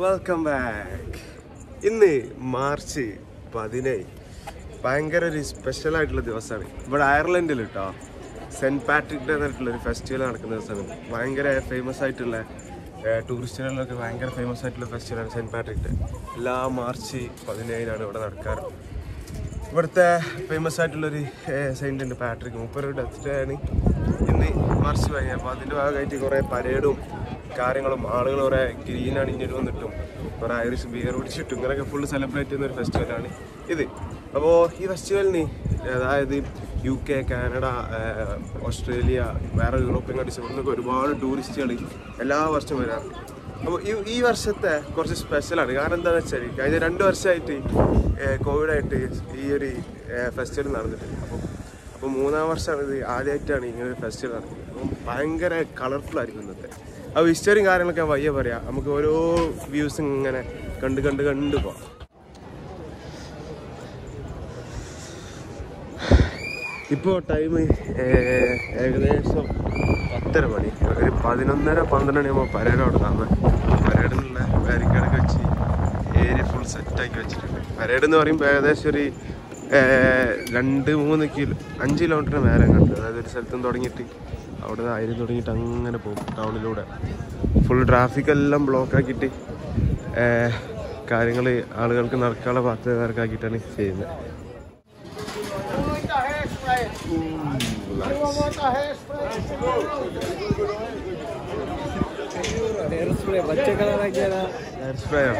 Welcome back ഇന്ന് March പതിനേഴ് ഭയങ്കര ഒരു സ്പെഷ്യൽ ആയിട്ടുള്ള ദിവസമാണ്. ഇവിടെ അയർലൻഡിൽ കേട്ടോ സെന്റ് പാട്രിക് ഡേ എന്നിട്ടുള്ള ഒരു ഫെസ്റ്റിവൽ നടക്കുന്ന ദിവസമാണ്. ഭയങ്കര ഫേമസ് ആയിട്ടുള്ള ടൂറിസ്റ്റുകളിലൊക്കെ ഭയങ്കര ഫേമസ് ആയിട്ടുള്ള ഫെസ്റ്റിവലാണ് സെന്റ് പാട്രിക് ഡേ. എല്ലാ മാർച്ച് പതിനേഴിനാണ് ഇവിടെ നടക്കാറ്. ഇവിടുത്തെ ഫേമസ് ആയിട്ടുള്ളൊരു സെയിന്റ് ഉണ്ട് പാട്രിക്. മുപ്പത് ഡെത്ത് ഡേ ആണ് ഇന്ന് മാർച്ച് പതിനേഴ് അപ്പോൾ അതിന്റെ ഭാഗമായിട്ട് കുറേ പരേഡും കാര്യങ്ങളും ആളുകൾ കുറേ ഗ്രീൻ അണിഞ്ഞിട്ട് വന്നിട്ടും കുറേ ഐറിഷ് ബിയർ കുടിച്ചിട്ടും ഇങ്ങനെയൊക്കെ ഫുള്ള് സെലിബ്രേറ്റ് ചെയ്യുന്ന ഒരു ഫെസ്റ്റിവലാണ് ഇത്. അപ്പോൾ ഈ ഫെസ്റ്റിവലിന് അതായത് യു കെ കാനഡ ഓസ്ട്രേലിയ വേറെ യൂറോപ്യൻ കൺട്രീസ് ഒരുപാട് ടൂറിസ്റ്റുകൾ എല്ലാ വർഷവും വരാറുണ്ട് അപ്പോൾ ഈ ഈ വർഷത്തെ കുറച്ച് സ്പെഷ്യലാണ് കാരണം എന്താണെന്ന് വെച്ചാൽ കഴിഞ്ഞ രണ്ട് വർഷമായിട്ട് കോവിഡായിട്ട് ഈ ഒരു ഫെസ്റ്റിവൽ നടന്നിട്ടുണ്ട് അപ്പോൾ അപ്പോൾ മൂന്നാം വർഷമാണ് ഇത് ആദ്യമായിട്ടാണ് ഇങ്ങനെ ഒരു ഫെസ്റ്റിവൽ നടക്കുന്നത്. അപ്പം ഭയങ്കര കളർഫുൾ ആയിരിക്കും ഇന്നത്തെ. അപ്പോൾ ഹിസ്റ്ററിയും കാര്യങ്ങളൊക്കെ വയ്യ പറയാ. നമുക്ക് ഓരോ വ്യൂസ് ഇങ്ങനെ കണ്ട് കണ്ട് കണ്ട് പോവാം. ഇപ്പോ ടൈം ഏകദേശം പത്തര മണി. ഒരു പതിനൊന്നര പന്ത്രണ്ട് മണിയാകുമ്പോൾ പരേഡ് അവിടെ നിന്ന് പരേഡിനുള്ള ബാരിക്കേഡൊക്കെ വെച്ച് ഏരിയ ഫുൾ സെറ്റാക്കി വെച്ചിട്ടുണ്ട്. പരേഡ് എന്ന് പറയുമ്പോൾ ഏകദേശം ഒരു രണ്ട് മൂന്ന് കിലോ അഞ്ച് കിലോമീറ്റർ മേലെ കണ്ടു. അതായത് ഒരു സ്ഥലത്തും തുടങ്ങിയിട്ട് അവിടെ നിന്ന് ആയിരം തുടങ്ങിയിട്ട് അങ്ങനെ പോകും ടൗണിലൂടെ. ഫുൾ ട്രാഫിക് ട്രാഫിക്കെല്ലാം ബ്ലോക്കാക്കിയിട്ട് കാര്യങ്ങൾ ആളുകൾക്ക് നടക്കാനുള്ള പാത്രക്കാർക്കാക്കിയിട്ടാണ് ചെയ്യുന്നത്. ഹെയർ സ്പ്രേ ഹെയർ സ്പ്രേയോ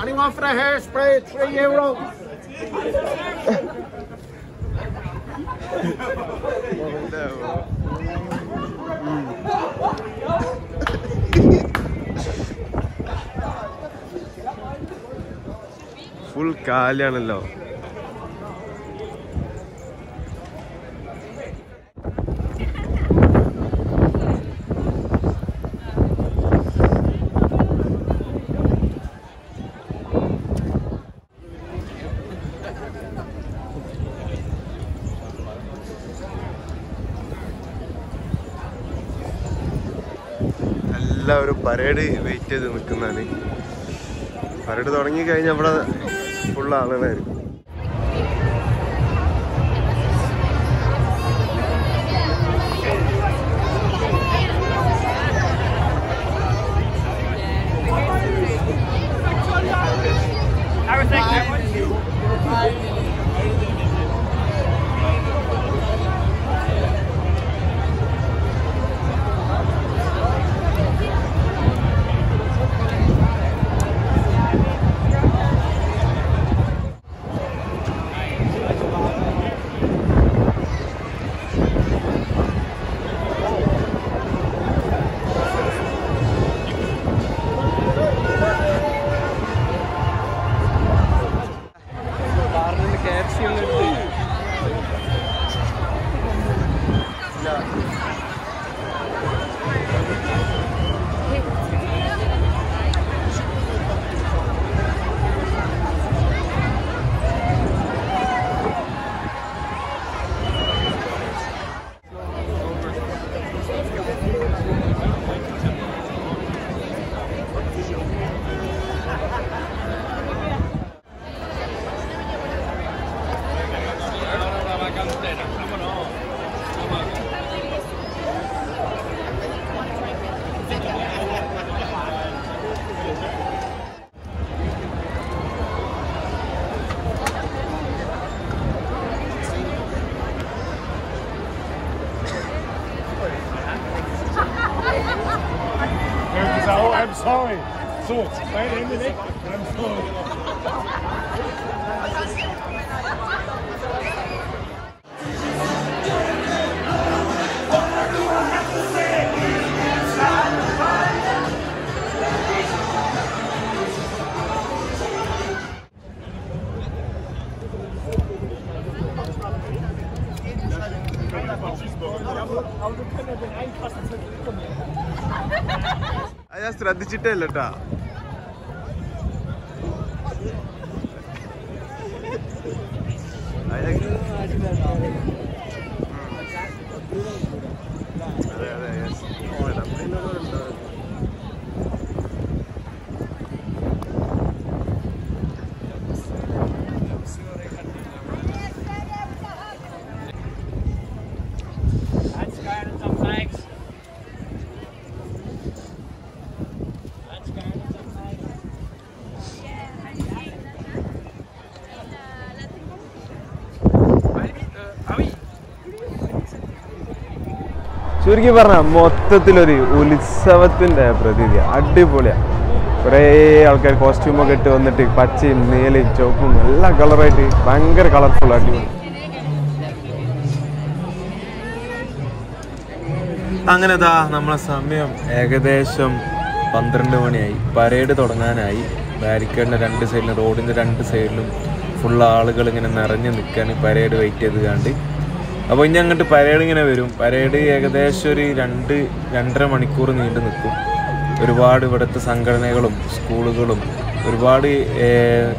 Anyone for a hairspray? Three euro. Full കാലിയാണല്ലോ എല്ലാവരും പരേഡ് വെയിറ്റ് ചെയ്ത് നിൽക്കുന്നതാണ്. പരേഡ് തുടങ്ങി കഴിഞ്ഞാൽ ഇവിടെ ഫുൾ ആളുകളായിരിക്കും. Cantera. யோசிச்சிட்டே இல்லட்டா I think ചുരുക്കി പറഞ്ഞ മൊത്തത്തിലൊരു ഉത്സവത്തിന്റെ പ്രതീതി അടിപൊളിയാണ് കുറേ ആൾക്കാർ കോസ്റ്റ്യൂമൊക്കെ ഇട്ട് വന്നിട്ട് പച്ചയും നീലയും ചുവപ്പും എല്ലാം കളറായിട്ട് ഭയങ്കര കളർഫുൾ അടിപൊളി അങ്ങനെ ദാ നമ്മളെ സമയം ഏകദേശം പന്ത്രണ്ട് മണിയായി. പരേഡ് തുടങ്ങാനായി. ബാരിക്കേഡിന്റെ രണ്ട് സൈഡിലും റോഡിന്റെ രണ്ട് സൈഡിലും ഫുൾ ആളുകൾ ഇങ്ങനെ നിറഞ്ഞു നിൽക്കാൻ പരേഡ് വെയിറ്റ് ചെയ്ത് കണ്ട്. അപ്പോൾ ഇനി അങ്ങോട്ട് പരേഡ് ഇങ്ങനെ വരും. പരേഡ് ഏകദേശം ഒരു രണ്ട് രണ്ടര മണിക്കൂർ നീണ്ടു നിൽക്കും. ഒരുപാട് ഇവിടുത്തെ സംഘടനകളും സ്കൂളുകളും ഒരുപാട്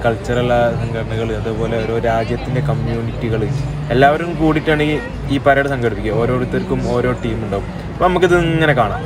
കൾച്ചറൽ സംഘടനകൾ അതുപോലെ ഓരോ രാജ്യത്തിന്റെ കമ്മ്യൂണിറ്റികൾ എല്ലാവരും കൂടിയിട്ടാണ് ഈ പരേഡ് സംഘടിപ്പിക്കുക. ഓരോരുത്തർക്കും ഓരോ ടീം ഉണ്ടാവും. അപ്പോൾ നമുക്കിത് ഇങ്ങനെ കാണാം.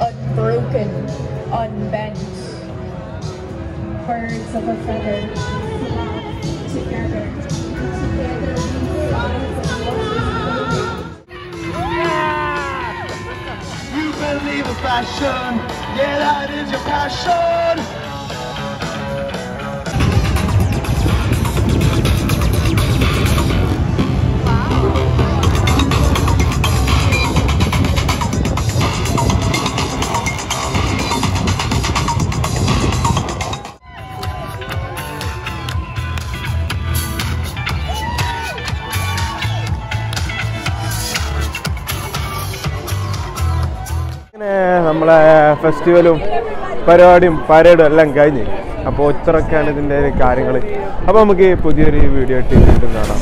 Unbroken, unbent. Birds of a feather, together. Together we fly You believe in fashion, yeah, that is your passion. നമ്മളെ ഫെസ്റ്റിവലും പരിപാടിയും പരേഡും എല്ലാം കഴിഞ്ഞ് അപ്പോൾ ഇത്രയൊക്കെയാണ് ഇതിന്റെ കാര്യങ്ങൾ അപ്പോൾ നമുക്ക് പുതിയൊരു വീഡിയോ ടീം കാണാം.